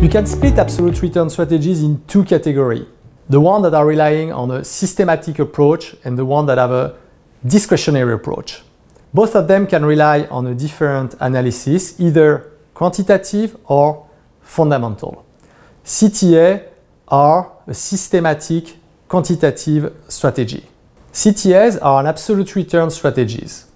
You can split absolute return strategies in two categories. The one that are relying on a systematic approach and the one that have a discretionary approach. Both of them can rely on a different analysis, either quantitative or fundamental. CTA are a systematic quantitative strategy. CTAs are an absolute return strategies.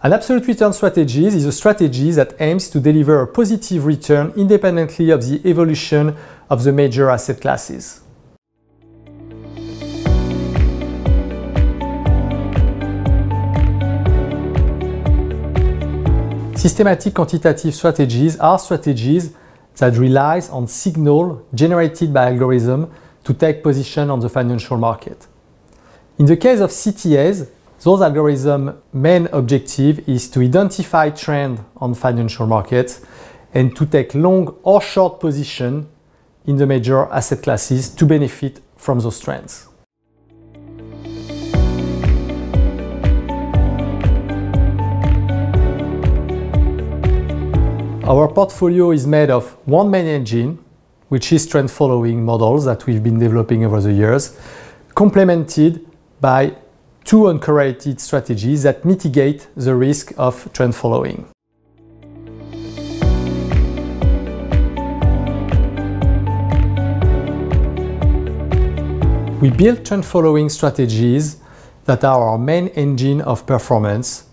An absolute return strategy is a strategy that aims to deliver a positive return independently of the evolution of the major asset classes. Systematic quantitative strategies are strategies that relies on signal generated by algorithm to take position on the financial market. In the case of CTAs, those algorithm main objective is to identify trend on financial markets and to take long or short position in the major asset classes to benefit from those trends. Our portfolio is made of one main engine, which is trend following models that we've been developing over the years, complemented by two uncorrelated strategies that mitigate the risk of trend following. We build trend following strategies that are our main engine of performance.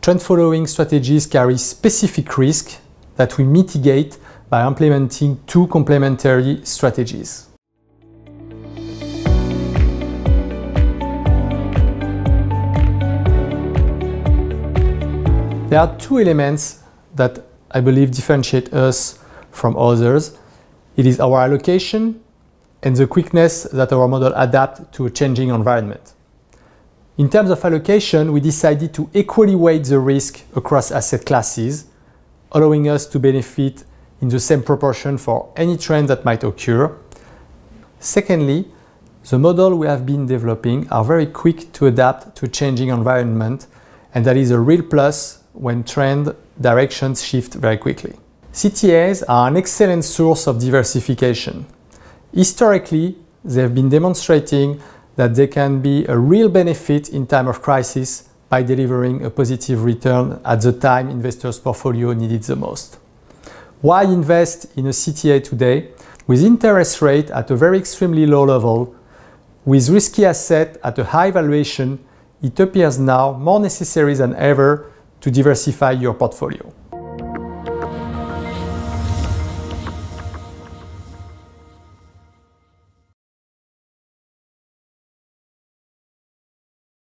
Trend following strategies carry specific risk that we mitigate by implementing two complementary strategies. There are two elements that I believe differentiate us from others. It is our allocation and the quickness that our model adapt to a changing environment. In terms of allocation, we decided to equally weight the risk across asset classes, allowing us to benefit in the same proportion for any trend that might occur. Secondly, the model we have been developing are very quick to adapt to a changing environment, and that is a real plus when trend directions shift very quickly. CTAs are an excellent source of diversification. Historically, they have been demonstrating that they can be a real benefit in time of crisis by delivering a positive return at the time investors' portfolio needed the most. Why invest in a CTA today? With interest rate at a very extremely low level, with risky asset at a high valuation, it appears now more necessary than ever to diversify your portfolio.